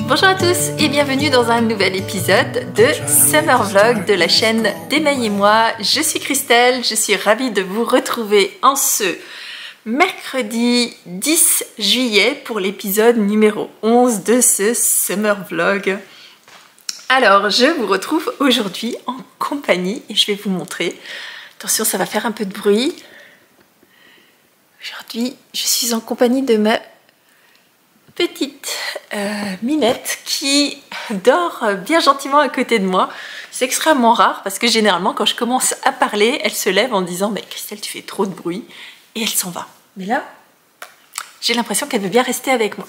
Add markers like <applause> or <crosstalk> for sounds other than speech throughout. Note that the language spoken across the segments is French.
Bonjour à tous et bienvenue dans un nouvel épisode de Summer Vlog de la chaîne d'Emaille et moi. Je suis Christelle, je suis ravie de vous retrouver en ce mercredi 10 juillet pour l'épisode numéro 11 de ce Summer Vlog. Alors, je vous retrouve aujourd'hui en compagnie et je vais vous montrer. Attention, ça va faire un peu de bruit. Aujourd'hui, je suis en compagnie de ma petite euh, Minette qui dort bien gentiment à côté de moi. C'est extrêmement rare parce que généralement quand je commence à parler, elle se lève en disant mais Christelle tu fais trop de bruit et elle s'en va. Mais là, j'ai l'impression qu'elle veut bien rester avec moi.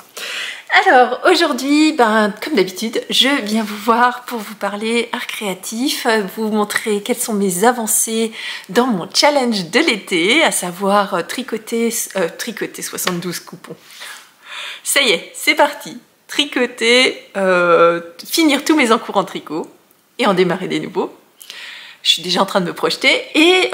Alors aujourd'hui, ben, comme d'habitude, je viens vous voir pour vous parler art créatif, vous montrer quelles sont mes avancées dans mon challenge de l'été, à savoir tricoter, euh, tricoter 72 coupons. Ça y est, c'est parti. Tricoter, euh, finir tous mes encours en tricot et en démarrer des nouveaux. Je suis déjà en train de me projeter et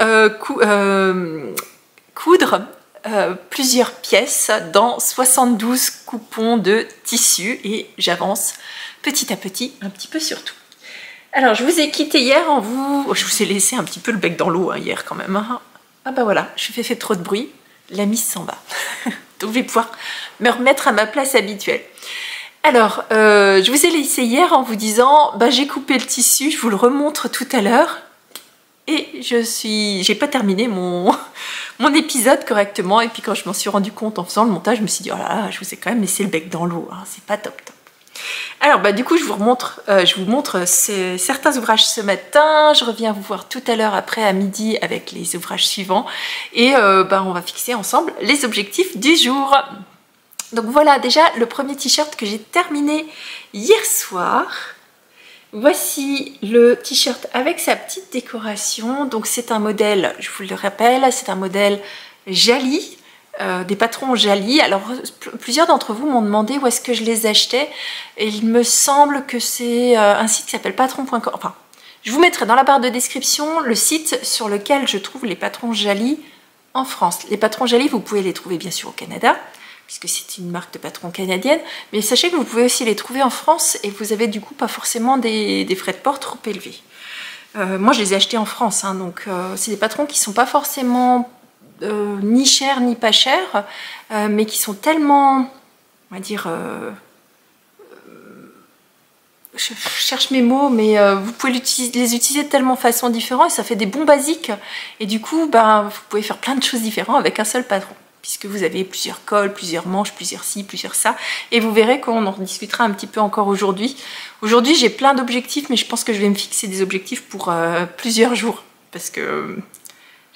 coudre euh, plusieurs pièces dans 72 coupons de tissu et j'avance petit à petit un petit peu sur tout. Alors je vous ai quitté hier en vous... Je vous ai laissé un petit peu le bec dans l'eau hein, hier quand même. Hein. Ah bah voilà, je fais fait trop de bruit, la mise s'en va. <laughs> Donc je vais pouvoir me remettre à ma place habituelle. Alors, euh, je vous ai laissé hier en vous disant, bah, j'ai coupé le tissu, je vous le remontre tout à l'heure. Et je suis, j'ai pas terminé mon, <laughs> mon épisode correctement. Et puis quand je m'en suis rendu compte en faisant le montage, je me suis dit, oh je vous ai quand même laissé le bec dans l'eau. Hein, c'est pas top top. Alors bah du coup je vous euh, montre certains ouvrages ce matin. Je reviens vous voir tout à l'heure après à midi avec les ouvrages suivants. Et euh, bah, on va fixer ensemble les objectifs du jour. Donc voilà déjà le premier t-shirt que j'ai terminé hier soir. Voici le t-shirt avec sa petite décoration. Donc c'est un modèle, je vous le rappelle, c'est un modèle Jali, euh, des patrons Jali. Alors plusieurs d'entre vous m'ont demandé où est-ce que je les achetais. Et il me semble que c'est euh, un site qui s'appelle patron.com. Enfin, je vous mettrai dans la barre de description le site sur lequel je trouve les patrons Jali en France. Les patrons Jali, vous pouvez les trouver bien sûr au Canada puisque c'est une marque de patron canadienne. Mais sachez que vous pouvez aussi les trouver en France et vous avez du coup pas forcément des, frais de port trop élevés. Euh, moi je les ai achetés en France, hein, donc c'est des patrons qui sont pas forcément euh, ni chers ni pas chers, mais qui sont tellement, on va dire, je cherche mes mots, mais vous pouvez les utiliser de tellement façon différente et ça fait des bons basiques. Et du coup, ben, vous pouvez faire plein de choses différentes avec un seul patron puisque vous avez plusieurs cols, plusieurs manches, plusieurs ci, plusieurs ça. Et vous verrez qu'on en discutera un petit peu encore aujourd'hui. Aujourd'hui, j'ai plein d'objectifs, mais je pense que je vais me fixer des objectifs pour euh, plusieurs jours. Parce que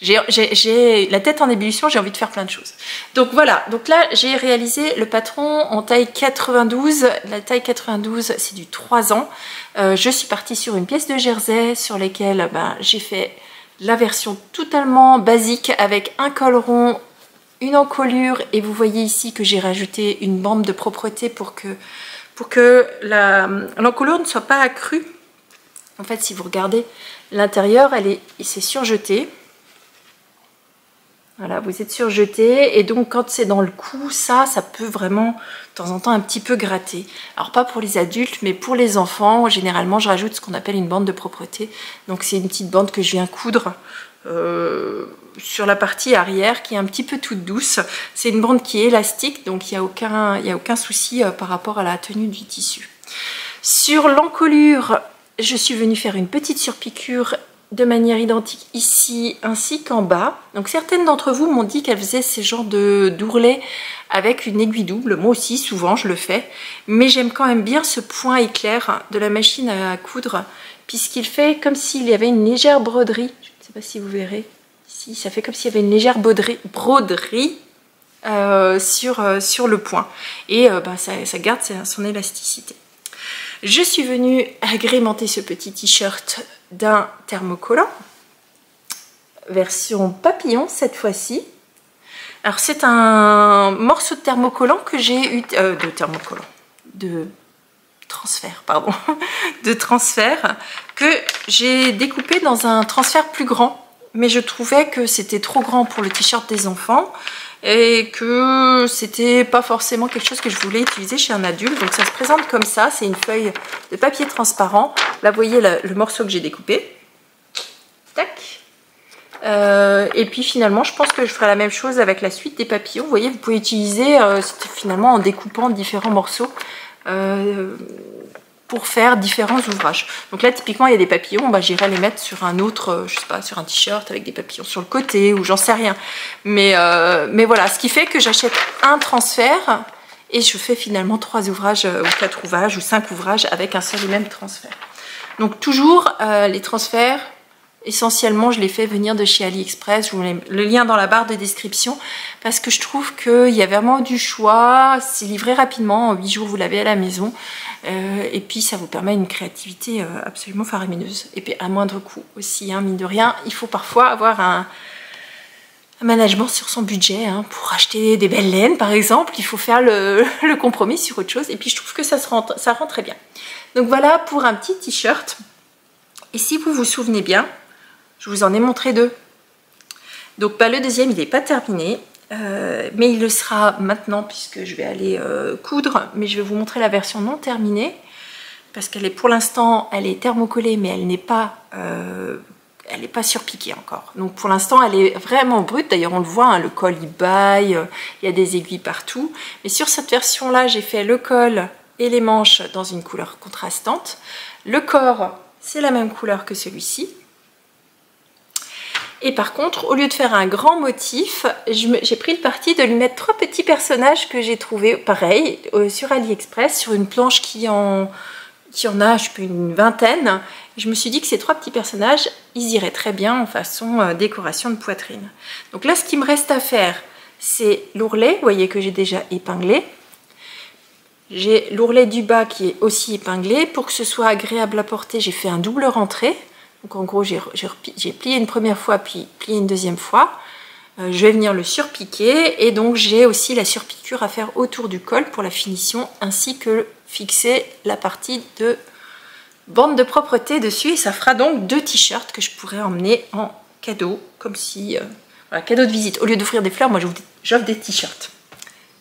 j'ai la tête en ébullition, j'ai envie de faire plein de choses. Donc voilà, donc là, j'ai réalisé le patron en taille 92. La taille 92, c'est du 3 ans. Euh, je suis partie sur une pièce de jersey sur laquelle ben, j'ai fait la version totalement basique avec un col rond, une encolure et vous voyez ici que j'ai rajouté une bande de propreté pour que, pour que l'encolure ne soit pas accrue. En fait, si vous regardez l'intérieur, elle est, c'est surjeté. Voilà, vous êtes surjeté et donc quand c'est dans le cou, ça, ça peut vraiment de temps en temps un petit peu gratter. Alors pas pour les adultes, mais pour les enfants, généralement je rajoute ce qu'on appelle une bande de propreté. Donc c'est une petite bande que je viens coudre euh, sur la partie arrière qui est un petit peu toute douce. C'est une bande qui est élastique, donc il n'y a, aucun, souci euh, par rapport à la tenue du tissu. Sur l'encolure, je suis venue faire une petite surpiqûre de manière identique ici ainsi qu'en bas. Donc certaines d'entre vous m'ont dit qu'elles faisaient ces genres de d'ourlets avec une aiguille double. Moi aussi, souvent, je le fais. Mais j'aime quand même bien ce point éclair de la machine à coudre puisqu'il fait comme s'il y avait une légère broderie. Je ne sais pas si vous verrez ça fait comme s'il y avait une légère broderie, euh, sur, euh, sur le point. Et euh, bah, ça, garde son élasticité. Je suis venue agrémenter ce petit t-shirt d'un thermocollant, version papillon cette fois-ci. Alors c'est un morceau de thermocollant que j'ai eu... de thermocollant, de transfert, pardon, <laughs> de transfert que j'ai découpé dans un transfert plus grand mais je trouvais que c'était trop grand pour le t-shirt des enfants et que c'était pas forcément quelque chose que je voulais utiliser chez un adulte. Donc ça se présente comme ça, c'est une feuille de papier transparent. Là, vous voyez le, morceau que j'ai découpé. Tac. Euh, et puis finalement, je pense que je ferai la même chose avec la suite des papillons. Vous voyez, vous pouvez utiliser euh, finalement en découpant différents morceaux. Euh, pour faire différents ouvrages. Donc là, typiquement, il y a des papillons, bah, j'irai les mettre sur un autre, euh, je sais pas, sur un t-shirt avec des papillons sur le côté ou j'en sais rien. Mais, euh, mais voilà, ce qui fait que j'achète un transfert et je fais finalement trois ouvrages euh, ou quatre ouvrages ou cinq ouvrages avec un seul et même transfert. Donc toujours les transferts, essentiellement je les fais venir de chez AliExpress, je vous mets le lien dans la barre de description parce que je trouve qu'il y a vraiment du choix, c'est livré rapidement, en 8 jours vous l'avez à la maison euh, et puis ça vous permet une créativité euh, absolument faramineuse. Et puis à moindre coût aussi, hein, mine de rien. Il faut parfois avoir un, management sur son budget. Hein. Pour acheter des belles laines par exemple, il faut faire le, <laughs> compromis sur autre chose. Et puis je trouve que ça, se rend, ça rend très bien. Donc voilà pour un petit t-shirt. Et si vous vous souvenez bien, je vous en ai montré deux. Donc bah, le deuxième, il n'est pas terminé. Euh, mais il le sera maintenant puisque je vais aller euh, coudre, mais je vais vous montrer la version non terminée parce qu'elle est pour l'instant, elle est thermocollée, mais elle n'est pas, euh, surpiquée encore. Donc pour l'instant, elle est vraiment brute. D'ailleurs, on le voit, hein, le col il baille, il y a des aiguilles partout. Mais sur cette version-là, j'ai fait le col et les manches dans une couleur contrastante. Le corps, c'est la même couleur que celui-ci. Et par contre, au lieu de faire un grand motif, j'ai pris le parti de lui mettre trois petits personnages que j'ai trouvés, pareil, euh, sur AliExpress, sur une planche qui en, qui en a, une vingtaine. je me suis dit que ces trois petits personnages, ils iraient très bien en façon euh, décoration de poitrine. Donc là, ce qui me reste à faire, c'est l'ourlet, vous voyez que j'ai déjà épinglé. J'ai l'ourlet du bas qui est aussi épinglé. Pour que ce soit agréable à porter, j'ai fait un double rentrée. Donc en gros, j'ai plié une première fois, puis plié une deuxième fois. Euh, je vais venir le surpiquer et donc j'ai aussi la surpiqûre à faire autour du col pour la finition ainsi que fixer la partie de bande de propreté dessus. Et ça fera donc deux t-shirts que je pourrais emmener en cadeau comme si euh, voilà, cadeau de visite. Au lieu d'offrir des fleurs moi j'offre des t-shirts.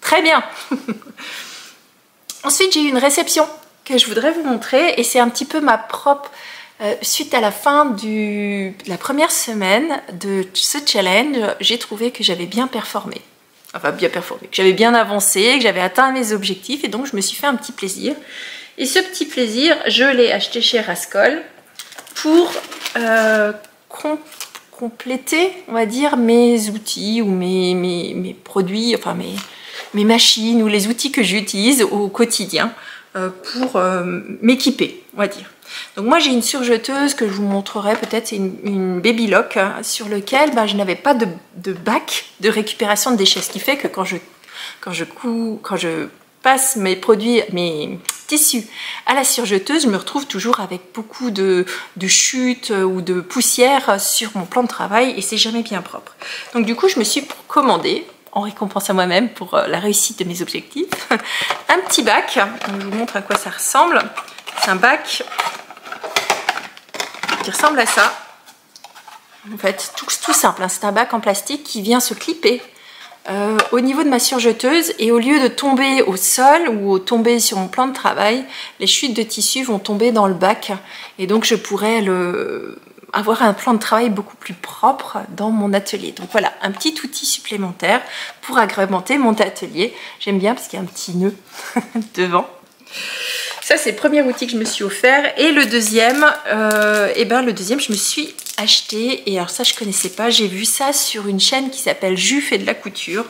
Très bien. <laughs> Ensuite j'ai eu une réception que je voudrais vous montrer et c'est un petit peu ma propre euh, suite à la fin de la première semaine de ce challenge, j'ai trouvé que j'avais bien performé. Enfin, bien performé, que j'avais bien avancé, que j'avais atteint mes objectifs et donc je me suis fait un petit plaisir. Et ce petit plaisir, je l'ai acheté chez Rascol pour euh, compléter, on va dire, mes outils ou mes, produits, enfin mes, mes machines ou les outils que j'utilise au quotidien euh, pour m'équiper, on va dire. Donc moi j'ai une surjeteuse que je vous montrerai peut-être, c'est une, Baby Lock hein, sur lequel bah, je n'avais pas de, bac de récupération de déchets, ce qui fait que quand je, passe mes produits, mes tissus à la surjeteuse, je me retrouve toujours avec beaucoup de, de chutes ou de poussière sur mon plan de travail et c'est jamais bien propre. Donc du coup je me suis commandé en récompense à moi-même pour euh, la réussite de mes objectifs, <laughs> un petit bac, je vous montre à quoi ça ressemble. C'est un bac ressemble à ça. En fait, tout, tout simple, hein. c'est un bac en plastique qui vient se clipper euh, au niveau de ma surjeteuse et au lieu de tomber au sol ou tomber sur mon plan de travail, les chutes de tissu vont tomber dans le bac et donc je pourrais avoir un plan de travail beaucoup plus propre dans mon atelier. Donc voilà, un petit outil supplémentaire pour agrémenter mon atelier. J'aime bien parce qu'il y a un petit nœud <laughs> devant. Ça, c'est le premier outil que je me suis offert. Et le deuxième, et euh, eh ben, le deuxième, je me suis acheté. Et alors ça, je connaissais pas. J'ai vu ça sur une chaîne qui s'appelle Juf et de la couture.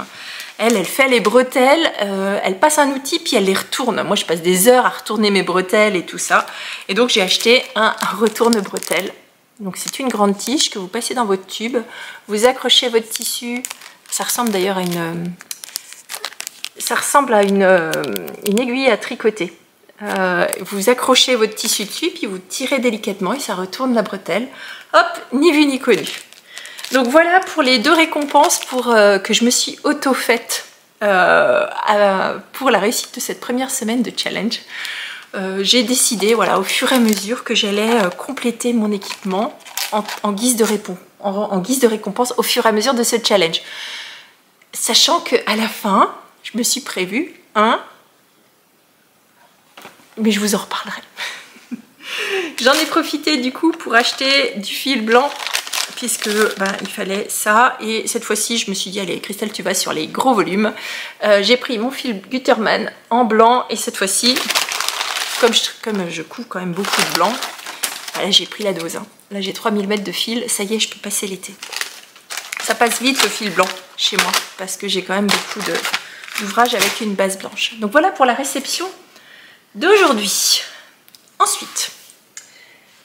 Elle, elle fait les bretelles, euh, elle passe un outil puis elle les retourne. Moi, je passe des heures à retourner mes bretelles et tout ça. Et donc, j'ai acheté un <laughs> retourne-bretelles. Donc, c'est une grande tige que vous passez dans votre tube. Vous accrochez votre tissu. Ça ressemble d'ailleurs à une... Ça ressemble à euh, une aiguille à tricoter. Euh, vous accrochez votre tissu dessus, puis vous tirez délicatement et ça retourne la bretelle. Hop, ni vu ni connu. Donc voilà pour les deux récompenses pour, euh, que je me suis auto-faite euh, pour la réussite de cette première semaine de challenge. J'ai décidé voilà, au fur et à mesure que j'allais compléter mon équipement en, guise de récompense au fur et à mesure de ce challenge Sachant que à la fin, je me suis prévu un... Mais je vous en reparlerai. <laughs> J'en ai profité du coup pour acheter du fil blanc puisque ben, il fallait ça. Et cette fois-ci je me suis dit allez Christelle tu vas sur les gros volumes. Euh, j'ai pris mon fil Gutterman en blanc et cette fois-ci comme je, comme couds quand même beaucoup de blanc là j'ai pris la dose hein. là j'ai 3000 mètres de fil. Ça y est je peux passer l'été. Ça passe vite le fil blanc chez moi parce que j'ai quand même beaucoup d'ouvrages avec une base blanche. Donc voilà pour la réception d'aujourd'hui ensuite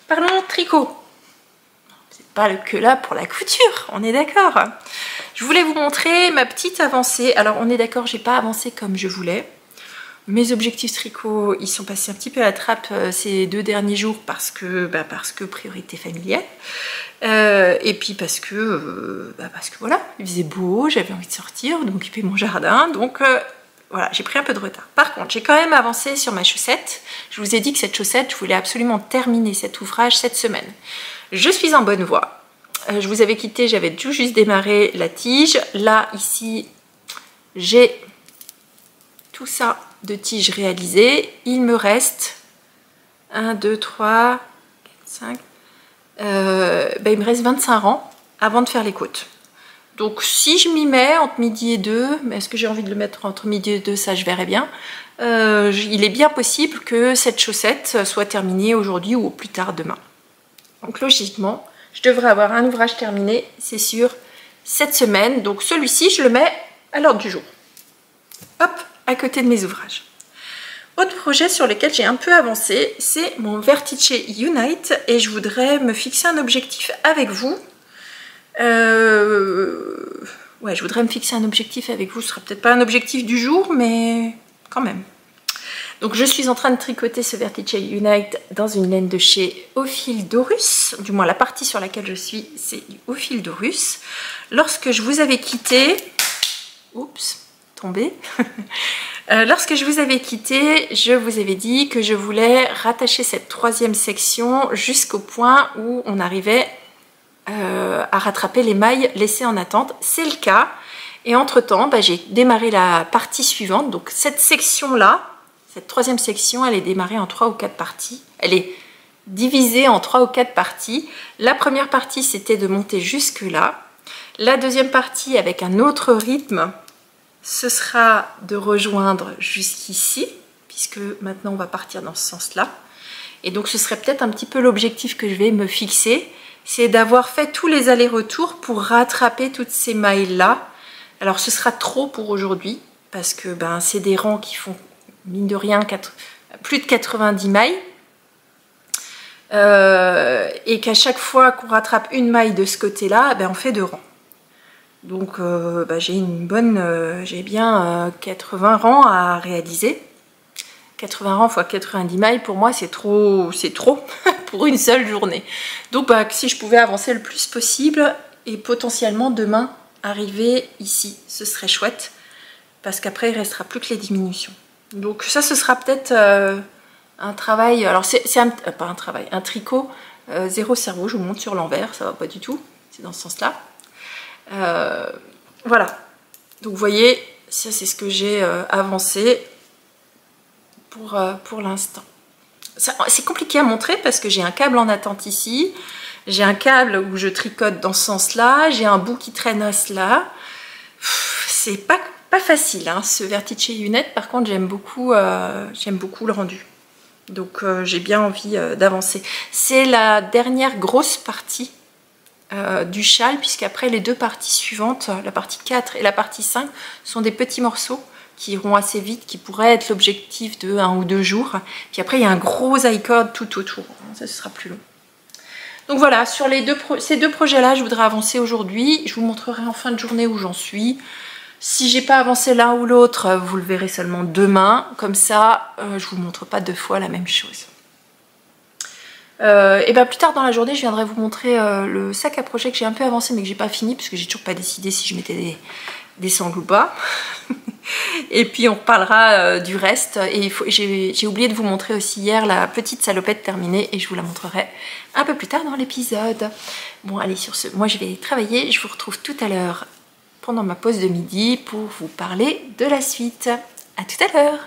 parlons tricot pas que là pour la couture, on est d'accord. Je voulais vous montrer ma petite avancée. Alors on est d'accord, j'ai pas avancé comme je voulais. Mes objectifs tricot, ils sont passés un petit peu à la trappe euh, ces deux derniers jours parce que, bah, parce que priorité familiale. Euh, et puis parce que, euh, bah, parce que voilà, il faisait beau, j'avais envie de sortir, d'occuper mon jardin. Donc voilà, j'ai pris un peu de retard. Par contre, j'ai quand même avancé sur ma chaussette. Je vous ai dit que cette chaussette, je voulais absolument terminer cet ouvrage cette semaine. Je suis en bonne voie. Euh, je vous avais quitté, j'avais tout juste démarré la tige. Là, ici, j'ai tout ça de tige réalisé. Il me reste 1, 2, 3, 4, 5. il me reste 25 rangs avant de faire les côtes. Donc si je m'y mets entre midi et 2, mais est-ce que j'ai envie de le mettre entre midi et 2, ça je verrai bien. Euh, il est bien possible que cette chaussette soit terminée aujourd'hui ou plus tard demain. Donc logiquement, je devrais avoir un ouvrage terminé, c'est sûr, cette semaine. Donc celui-ci, je le mets à l'ordre du jour. Hop, à côté de mes ouvrages. Autre projet sur lequel j'ai un peu avancé, c'est mon Vertice Unite et je voudrais me fixer un objectif avec vous. Euh, ouais, je voudrais me fixer un objectif avec vous. Ce sera peut-être pas un objectif du jour, mais quand même. Donc je suis en train de tricoter ce Vertice Unite dans une laine de chez Ophil Dorus. Du moins la partie sur laquelle je suis, c'est du Ophil Dorus. Lorsque je vous avais quitté... Oups, tombé. <laughs> Euh, lorsque je vous avais quitté, je vous avais dit que je voulais rattacher cette troisième section jusqu'au point où on arrivait euh, à rattraper les mailles laissées en attente. C'est le cas. Et entre-temps, bah, j'ai démarré la partie suivante. Donc cette section-là, cette troisième section, elle est démarrée en trois ou quatre parties. Elle est divisée en trois ou quatre parties. La première partie, c'était de monter jusque là. La deuxième partie, avec un autre rythme, ce sera de rejoindre jusqu'ici, puisque maintenant on va partir dans ce sens-là. Et donc ce serait peut-être un petit peu l'objectif que je vais me fixer, c'est d'avoir fait tous les allers-retours pour rattraper toutes ces mailles-là. Alors ce sera trop pour aujourd'hui, parce que ben, c'est des rangs qui font mine de rien, plus de 90 mailles. Euh, et qu'à chaque fois qu'on rattrape une maille de ce côté-là, ben on fait deux rangs. Donc euh, ben j'ai une bonne, euh, j'ai bien 80 rangs à réaliser. 80 rangs x 90 mailles, pour moi c'est trop, c'est trop <laughs> pour une seule journée. Donc ben, si je pouvais avancer le plus possible et potentiellement demain arriver ici, ce serait chouette parce qu'après il restera plus que les diminutions. Donc ça, ce sera peut-être euh, un travail, alors c'est euh, pas un travail, un tricot euh, zéro cerveau, je vous montre sur l'envers, ça va pas du tout, c'est dans ce sens-là. voilà, donc vous voyez, ça c'est ce que j'ai avancé pour, pour l'instant. C'est compliqué à montrer parce que j'ai un câble en attente ici, j'ai un câble où je tricote dans ce sens-là, j'ai un bout qui traîne à cela. C'est pas pas facile, hein, ce Vertice Unette. Par contre, j'aime beaucoup, euh, beaucoup le rendu. Donc, euh, j'ai bien envie euh, d'avancer. C'est la dernière grosse partie du châle, puisqu'après, les deux parties suivantes, la partie 4 et la partie 5, sont des petits morceaux qui iront assez vite, qui pourraient être l'objectif de un ou deux jours. Puis après, il y a un gros i-cord tout autour. Ça, ce sera plus long. Donc voilà, sur ces deux projets-là, je voudrais avancer aujourd'hui. Je vous montrerai en fin de journée où j'en suis. Si j'ai pas avancé l'un ou l'autre, vous le verrez seulement demain. Comme ça, euh, je vous montre pas deux fois la même chose. Euh, et bien plus tard dans la journée, je viendrai vous montrer euh, le sac à projet que j'ai un peu avancé mais que j'ai pas fini parce que j'ai toujours pas décidé si je mettais des, des sangles ou pas. <laughs> et puis on reparlera du reste. Et j'ai oublié de vous montrer aussi hier la petite salopette terminée et je vous la montrerai un peu plus tard dans l'épisode. Bon allez sur ce, moi je vais travailler, je vous retrouve tout à l'heure pendant ma pause de midi pour vous parler de la suite. A tout à l'heure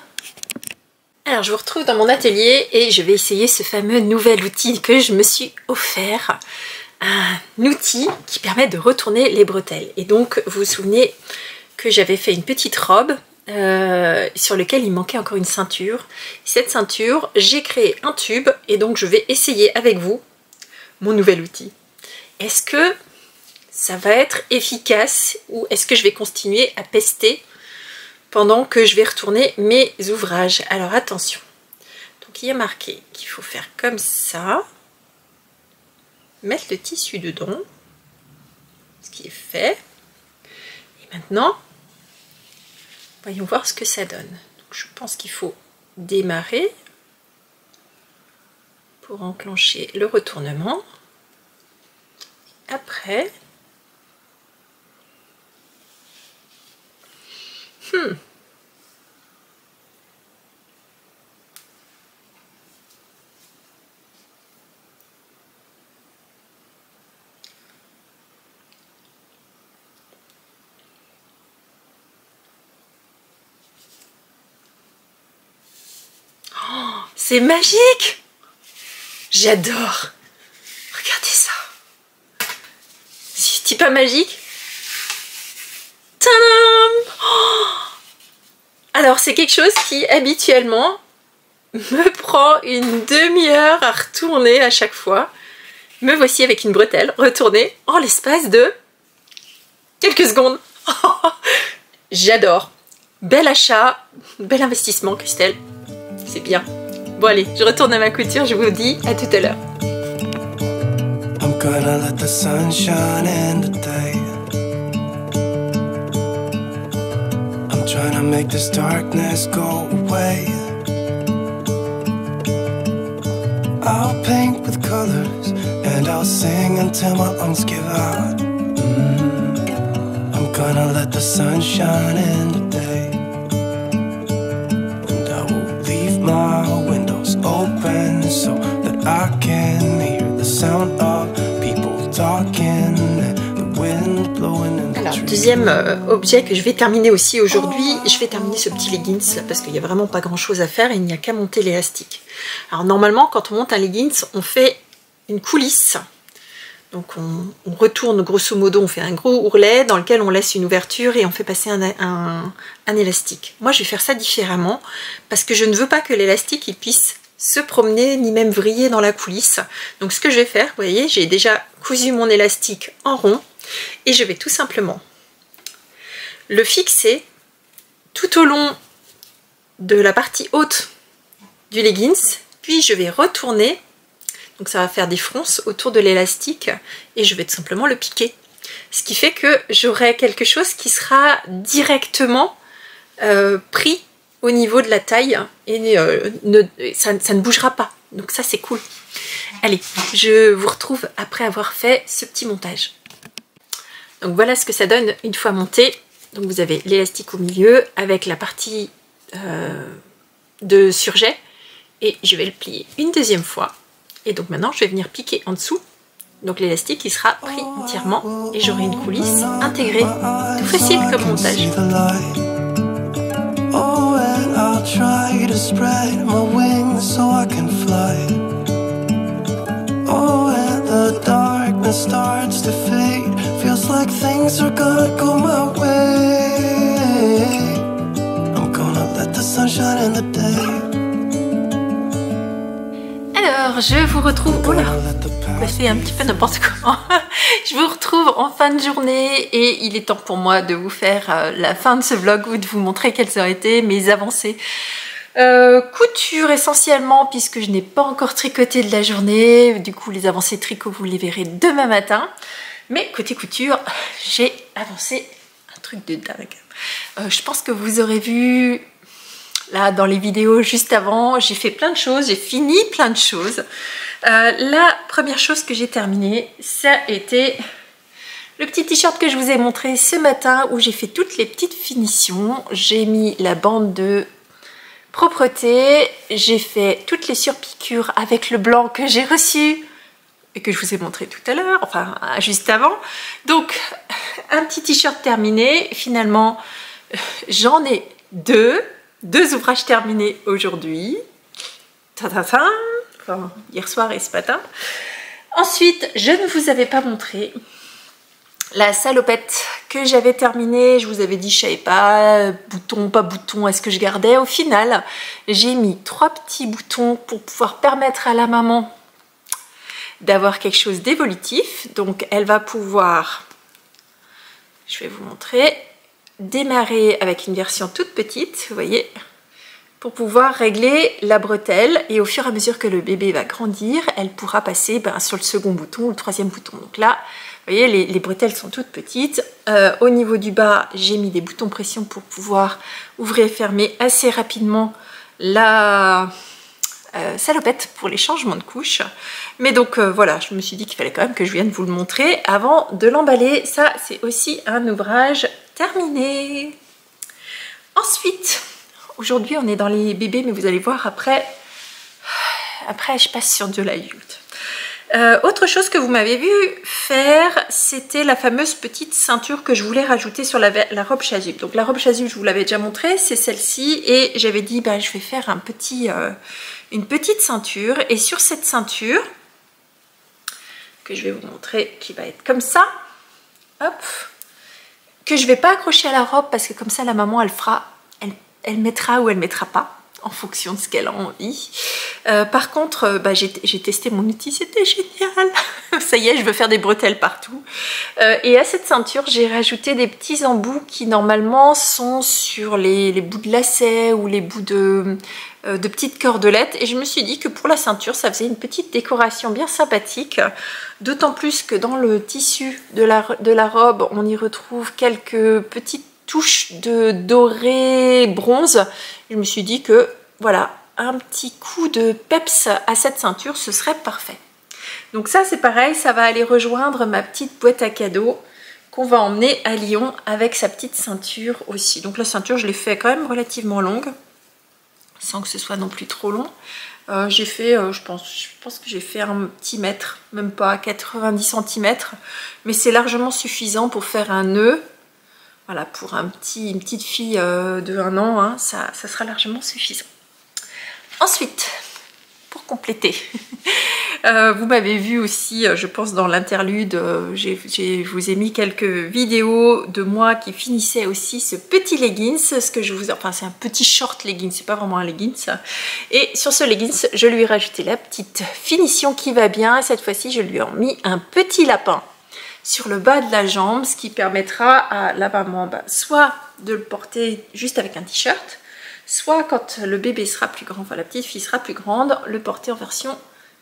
alors je vous retrouve dans mon atelier et je vais essayer ce fameux nouvel outil que je me suis offert. Un outil qui permet de retourner les bretelles. Et donc vous vous souvenez que j'avais fait une petite robe euh, sur lequel il manquait encore une ceinture. Cette ceinture, j'ai créé un tube et donc je vais essayer avec vous mon nouvel outil. Est-ce que ça va être efficace ou est-ce que je vais continuer à pester pendant que je vais retourner mes ouvrages? Alors attention, donc il y a marqué qu'il faut faire comme ça, mettre le tissu dedans, ce qui est fait. Et maintenant, voyons voir ce que ça donne. Je pense qu'il faut démarrer pour enclencher le retournement. Après, Magique J'adore Regardez ça C'est pas magique Tadam oh Alors c'est quelque chose qui habituellement me prend une demi-heure à retourner à chaque fois. Me voici avec une bretelle retournée en l'espace de quelques secondes. <laughs> J'adore. Bel achat, bel investissement Christelle. C'est bien. Bon allez, je retourne à ma couture, je vous dis à tout à l'heure. I'm gonna let the sun shine in today. I'm trying to make this darkness go away. I'll paint with colors and I'll sing until my lungs give out. Mm. I'm gonna let the sun shine in today. And I will leave my alors, deuxième objet que je vais terminer aussi aujourd'hui, je vais terminer ce petit leggings parce qu'il n'y a vraiment pas grand chose à faire et il n'y a qu'à monter l'élastique. Alors normalement, quand on monte un leggings, on fait une coulisse. Donc on, retourne grosso modo, on fait un gros ourlet dans lequel on laisse une ouverture et on fait passer un, un élastique. Moi je vais faire ça différemment parce que je ne veux pas que l'élastique puisse se promener ni même vriller dans la coulisse. Donc ce que je vais faire, vous voyez, j'ai déjà cousu mon élastique en rond et je vais tout simplement le fixer tout au long de la partie haute du leggings, puis je vais retourner, donc ça va faire des fronces autour de l'élastique et je vais tout simplement le piquer. Ce qui fait que j'aurai quelque chose qui sera directement euh, pris au niveau de la taille et euh, ça, ne bougera pas. Donc ça c'est cool. Allez, je vous retrouve après avoir fait ce petit montage. Donc voilà ce que ça donne une fois monté. Donc vous avez l'élastique au milieu avec la partie euh, de surjet et je vais le plier une deuxième fois. Et donc maintenant je vais venir piquer en dessous. Donc l'élastique il sera pris entièrement et j'aurai une coulisse intégrée. Tout facile comme montage. Try to spread my wings so I can fly. Oh, when the darkness starts to fade, feels like things are gonna go my way. I'm gonna let the sunshine in the day. Alors, je vous retrouve. Oh là, c'est un petit peu n'importe comment. <laughs> je vous retrouve en fin de journée et il est temps pour moi de vous faire euh, la fin de ce vlog ou de vous montrer quelles ont été mes avancées. Euh, couture essentiellement puisque je n'ai pas encore tricoté de la journée, du coup les avancées tricot vous les verrez demain matin. Mais côté couture, j'ai avancé un truc de dingue. Euh, je pense que vous aurez vu là dans les vidéos juste avant, j'ai fait plein de choses, j'ai fini plein de choses. Euh, la première chose que j'ai terminée, ça a été le petit t-shirt que je vous ai montré ce matin où j'ai fait toutes les petites finitions. J'ai mis la bande de propreté, j'ai fait toutes les surpiqûres avec le blanc que j'ai reçu et que je vous ai montré tout à l'heure, enfin juste avant. Donc un petit t-shirt terminé, finalement j'en ai deux, deux ouvrages terminés aujourd'hui. Enfin, hier soir et ce matin. Ensuite, je ne vous avais pas montré la salopette que j'avais terminée, je vous avais dit, je savais pas, bouton, pas bouton, est-ce que je gardais? Au final, j'ai mis trois petits boutons pour pouvoir permettre à la maman d'avoir quelque chose d'évolutif. Donc, elle va pouvoir, je vais vous montrer, démarrer avec une version toute petite, vous voyez, pour pouvoir régler la bretelle et au fur et à mesure que le bébé va grandir, elle pourra passer ben, sur le second bouton ou le troisième bouton. Donc là, vous voyez, les, bretelles sont toutes petites. Euh, au niveau du bas, j'ai mis des boutons pression pour pouvoir ouvrir et fermer assez rapidement la euh, salopette pour les changements de couches. Mais donc euh, voilà, je me suis dit qu'il fallait quand même que je vienne vous le montrer avant de l'emballer. Ça, c'est aussi un ouvrage terminé. Ensuite, aujourd'hui, on est dans les bébés, mais vous allez voir après, après je passe sur de l'adulte. Euh, autre chose que vous m'avez vu faire, c'était la fameuse petite ceinture que je voulais rajouter sur la, robe chasuble. Donc la robe chasuble, je vous l'avais déjà montré, c'est celle-ci. Et j'avais dit, ben, je vais faire euh, une petite ceinture. Et sur cette ceinture, que je vais vous montrer, qui va être comme ça, hop, que je vais pas accrocher à la robe parce que comme ça, la maman, elle fera, elle, mettra ou elle mettra pas en fonction de ce qu'elle a envie. Euh, par contre, euh, bah, j'ai testé mon outil, c'était génial <laughs> Ça y est, je veux faire des bretelles partout. Euh, et à cette ceinture, j'ai rajouté des petits embouts qui normalement sont sur les, bouts de lacet ou les bouts de, de petites cordelettes. Et je me suis dit que pour la ceinture, ça faisait une petite décoration bien sympathique. D'autant plus que dans le tissu de la, robe, on y retrouve quelques petites touche de doré bronze. Je me suis dit que voilà, un petit coup de peps à cette ceinture, ce serait parfait. Donc ça c'est pareil, ça va aller rejoindre ma petite boîte à cadeaux qu'on va emmener à Lyon avec sa petite ceinture aussi. Donc la ceinture je l'ai fait quand même relativement longue, sans que ce soit non plus trop long. Euh, j'ai fait, euh, je, pense, je pense que j'ai fait un petit mètre, même pas 90 cm, mais c'est largement suffisant pour faire un nœud voilà, pour un petit, une petite fille euh, de 1 an, hein, ça, sera largement suffisant. Ensuite, pour compléter, <laughs> euh, vous m'avez vu aussi, euh, je pense dans l'interlude, je vous ai mis quelques vidéos de moi qui finissait aussi ce petit leggings, ce que je vous, enfin c'est un petit short leggings, c'est pas vraiment un leggings. Et sur ce leggings, je lui ai rajouté la petite finition qui va bien. Cette fois-ci, je lui ai mis un petit lapin sur le bas de la jambe, ce qui permettra à la maman soit de le porter juste avec un t-shirt, soit quand le bébé sera plus grand, enfin la petite fille sera plus grande, le porter en version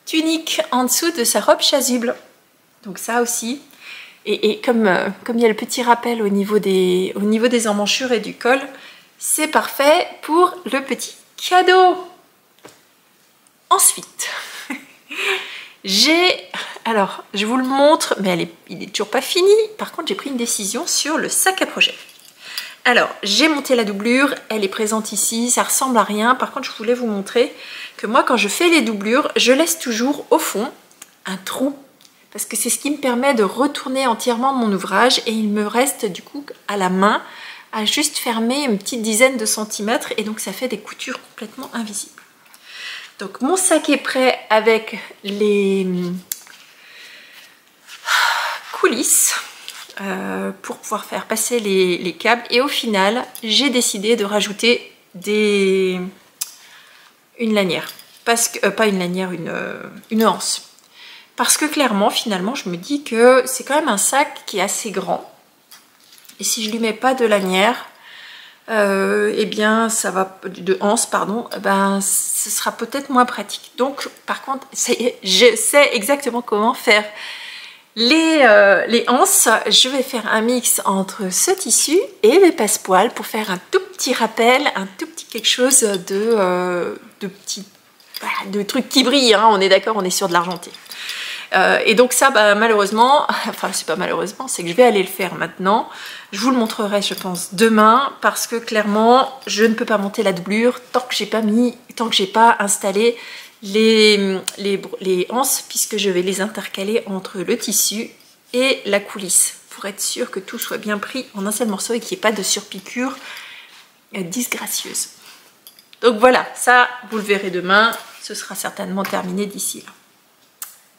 tunique en dessous de sa robe chasuble. Donc ça aussi. Et, comme, euh, comme il y a le petit rappel au niveau des, au niveau des emmanchures et du col, c'est parfait pour le petit cadeau. Ensuite, <laughs> j'ai alors, je vous le montre, mais il n'est toujours pas fini. Par contre, j'ai pris une décision sur le sac à projet. Alors, j'ai monté la doublure, elle est présente ici, ça ressemble à rien. Par contre, je voulais vous montrer que moi, quand je fais les doublures, je laisse toujours au fond un trou. Parce que c'est ce qui me permet de retourner entièrement mon ouvrage et il me reste du coup à la main à juste fermer une petite dizaine de centimètres et donc ça fait des coutures complètement invisibles. Donc mon sac est prêt avec les, coulisses euh, pour pouvoir faire passer les, câbles. Et au final, j'ai décidé de rajouter des... une lanière. Parce que, euh, pas une lanière, une, euh, une anse. Parce que clairement, finalement, je me dis que c'est quand même un sac qui est assez grand. Et si je lui mets pas de lanière, eh bien ça va de anse pardon ben ce sera peut-être moins pratique donc par contre je sais exactement comment faire les, euh, anses, je vais faire un mix entre ce tissu et les passepoils pour faire un tout petit rappel, un tout petit quelque chose de, euh, petit, de trucs qui brillent, hein. on est d'accord, on est sur de l'argenté. Euh, et donc ça, bah, malheureusement, <laughs> enfin c'est pas malheureusement, c'est que je vais aller le faire maintenant. Je vous le montrerai, je pense, demain, parce que clairement, je ne peux pas monter la doublure tant que j'ai pas mis, tant que j'ai pas installé les, anses puisque je vais les intercaler entre le tissu et la coulisse pour être sûr que tout soit bien pris en un seul morceau et qu'il n'y ait pas de surpiqûre euh, disgracieuse. Donc voilà, ça vous le verrez demain, ce sera certainement terminé d'ici là.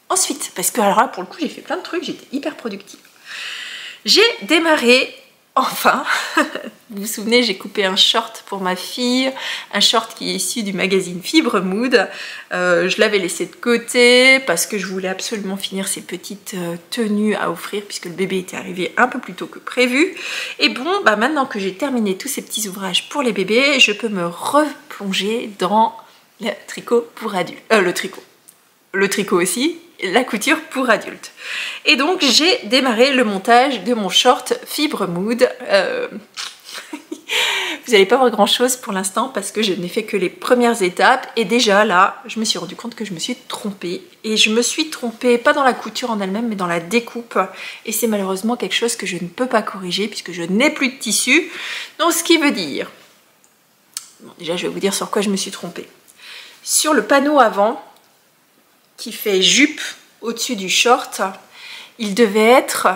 Ensuite, parce que alors là pour le coup j'ai fait plein de trucs, j'étais hyper productive. J'ai démarré enfin, <laughs> vous vous souvenez, j'ai coupé un short pour ma fille, un short qui est issu du magazine Fibre Mood. Euh, je l'avais laissé de côté parce que je voulais absolument finir ces petites euh, tenues à offrir puisque le bébé était arrivé un peu plus tôt que prévu. Et bon, bah maintenant que j'ai terminé tous ces petits ouvrages pour les bébés, je peux me replonger dans le tricot pour adultes. Euh, le tricot. Le tricot aussi, la couture pour adultes. Et donc j'ai démarré le montage de mon short Fibre Mood. Euh, <laughs> vous n'allez pas voir grand chose pour l'instant parce que je n'ai fait que les premières étapes. Et déjà là je me suis rendu compte que je me suis trompée. Et je me suis trompée pas dans la couture en elle-même mais dans la découpe. Et c'est malheureusement quelque chose que je ne peux pas corriger puisque je n'ai plus de tissu. Donc ce qui veut dire déjà je vais vous dire sur quoi je me suis trompée. Sur le panneau avant qui fait jupe au-dessus du short, il devait être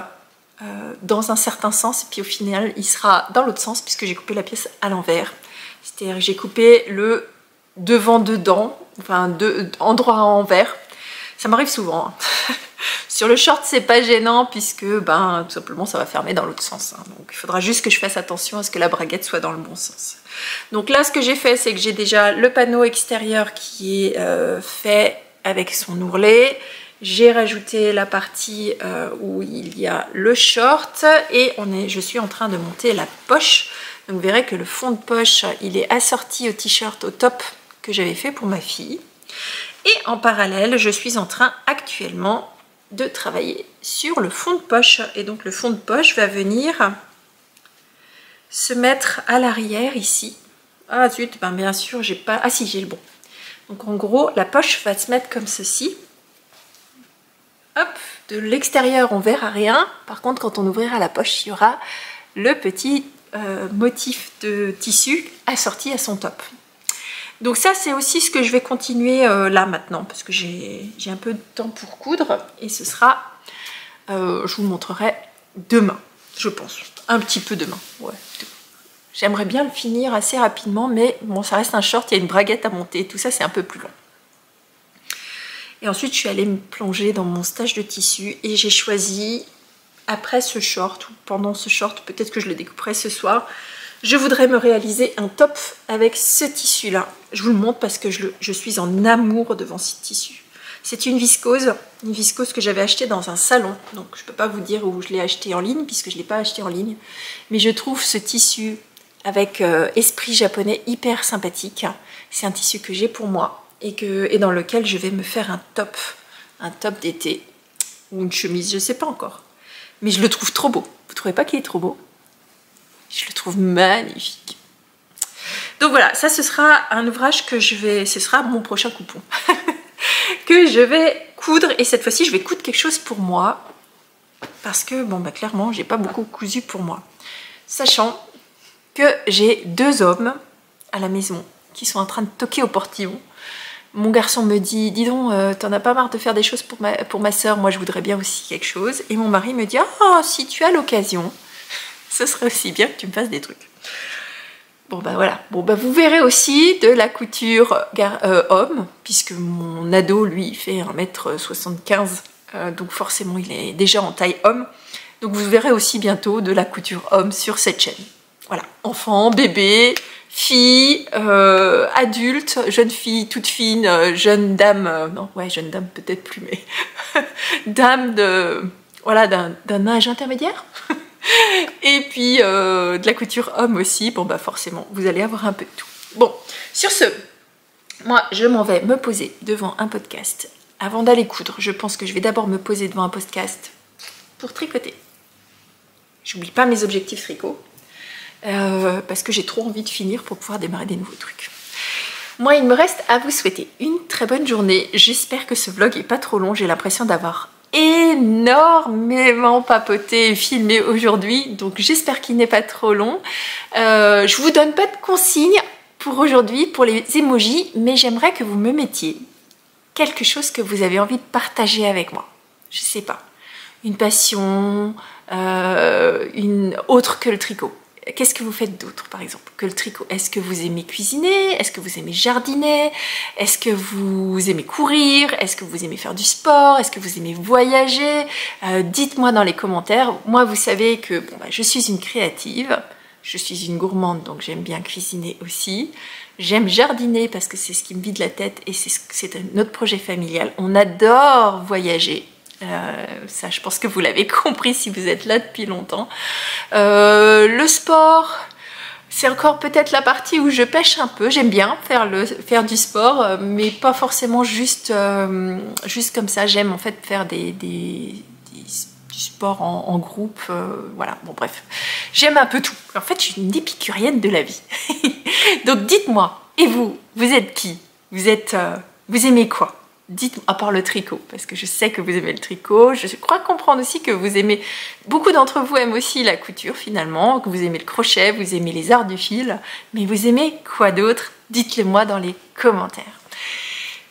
euh, dans un certain sens, et puis au final, il sera dans l'autre sens, puisque j'ai coupé la pièce à l'envers. C'est-à-dire j'ai coupé le devant-dedans, enfin, de, endroit à envers. Ça m'arrive souvent. Hein. <laughs> Sur le short, c'est pas gênant, puisque, ben, tout simplement, ça va fermer dans l'autre sens. Hein. Donc, il faudra juste que je fasse attention à ce que la braguette soit dans le bon sens. Donc là, ce que j'ai fait, c'est que j'ai déjà le panneau extérieur qui est euh, fait avec son ourlet. J'ai rajouté la partie euh, où il y a le short et je suis en train de monter la poche. Donc vous verrez que le fond de poche, il est assorti au t-shirt, au top que j'avais fait pour ma fille. Et en parallèle, je suis en train actuellement de travailler sur le fond de poche. Et donc le fond de poche va venir se mettre à l'arrière ici. Ah zut, ben bien sûr, j'ai pas... Ah si, j'ai le bon. Donc en gros, la poche va se mettre comme ceci. Hop, de l'extérieur, on verra rien. Par contre, quand on ouvrira la poche, il y aura le petit euh, motif de tissu assorti à son top. Donc ça, c'est aussi ce que je vais continuer euh, là maintenant, parce que j'ai un peu de temps pour coudre, et ce sera, euh, je vous montrerai demain, je pense. Un petit peu demain, ouais. J'aimerais bien le finir assez rapidement, mais bon, ça reste un short, il y a une braguette à monter, tout ça c'est un peu plus long. Et ensuite, je suis allée me plonger dans mon stage de tissu et j'ai choisi, après ce short, ou pendant ce short, peut-être que je le découperai ce soir, je voudrais me réaliser un top avec ce tissu-là. Je vous le montre parce que je, je suis en amour devant ce tissu. C'est une viscose, une viscose que j'avais achetée dans un salon. Donc je ne peux pas vous dire où je l'ai acheté en ligne puisque je ne l'ai pas acheté en ligne. Mais je trouve ce tissu avec euh, esprit japonais hyper sympathique. C'est un tissu que j'ai pour moi et, que, et dans lequel je vais me faire un top, un top d'été ou une chemise, je ne sais pas encore. Mais je le trouve trop beau. Vous trouvez pas qu'il est trop beau? Je le trouve magnifique. Donc voilà, ça ce sera un ouvrage que je vais, ce sera mon prochain coupon <laughs> que je vais coudre et cette fois-ci je vais coudre quelque chose pour moi parce que bon bah clairement j'ai pas beaucoup cousu pour moi. Sachant j'ai deux hommes à la maison qui sont en train de toquer au portillon. Mon garçon me dit, dis donc, euh, t'en as pas marre de faire des choses pour ma, soeur, moi je voudrais bien aussi quelque chose. Et mon mari me dit, ah, si tu as l'occasion, <laughs> ce serait aussi bien que tu me fasses des trucs. Bon bah voilà, bon bah vous verrez aussi de la couture euh, homme, puisque mon ado lui fait 1m75, euh, donc forcément il est déjà en taille homme. Donc vous verrez aussi bientôt de la couture homme sur cette chaîne. Voilà, enfant, bébé, fille, euh, adulte, jeune fille toute fine, euh, jeune dame, euh, non, ouais, jeune dame peut-être plus, mais <laughs> dame de, voilà, d'un âge intermédiaire. <laughs> Et puis de la couture homme aussi, bon bah forcément, vous allez avoir un peu de tout. Bon, sur ce, moi je m'en vais me poser devant un podcast. Avant d'aller coudre, je pense que je vais d'abord me poser devant un podcast pour tricoter. J'oublie pas mes objectifs tricot. Euh, parce que j'ai trop envie de finir pour pouvoir démarrer des nouveaux trucs. Moi, il me reste à vous souhaiter une très bonne journée. J'espère que ce vlog est pas trop long. J'ai l'impression d'avoir énormément papoté et filmé aujourd'hui. Donc j'espère qu'il n'est pas trop long. Euh, je vous donne pas de consignes pour aujourd'hui, pour les emojis, mais j'aimerais que vous me mettiez quelque chose que vous avez envie de partager avec moi. Je sais pas. Une passion, euh, une autre que le tricot. Qu'est-ce que vous faites d'autre, par exemple, que le tricot Est-ce que vous aimez cuisiner? Est-ce que vous aimez jardiner? Est-ce que vous aimez courir? Est-ce que vous aimez faire du sport? Est-ce que vous aimez voyager? Euh, Dites-moi dans les commentaires. Moi, vous savez que bah, je suis une créative. Je suis une gourmande, donc j'aime bien cuisiner aussi. J'aime jardiner parce que c'est ce qui me vide la tête et c'est un autre projet familial. On adore voyager. Euh, ça, je pense que vous l'avez <laughs> compris si vous êtes là depuis longtemps. Euh, le sport, c'est encore peut-être la partie où je pêche un peu. J'aime bien faire, du sport, euh, mais pas forcément juste, juste comme ça. J'aime en fait faire des, des, du sport en, groupe. voilà, bon bref. J'aime un peu tout. En fait, je suis une épicurienne de la vie. <laughs> Donc dites-moi, et vous, vous êtes qui? Vous êtes, vous aimez quoi? Dites à part le tricot, parce que je sais que vous aimez le tricot, je crois comprendre aussi que vous aimez, beaucoup d'entre vous aiment aussi la couture finalement, que vous aimez le crochet, vous aimez les arts du fil, mais vous aimez quoi d'autre? Dites-le moi dans les commentaires.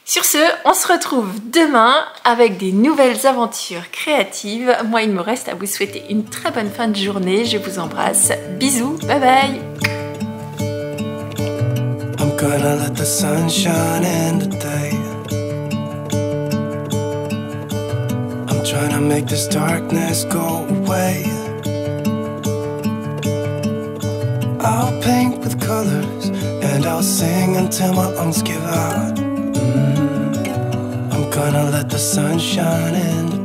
Sur ce, on se retrouve demain avec des nouvelles aventures créatives. Moi, il me reste à vous souhaiter une très bonne fin de journée. Je vous embrasse. Bisous, bye bye. Trying to make this darkness go away. I'll paint with colors And I'll sing until my lungs give out. Mm. -hmm. I'm gonna let the sun shine in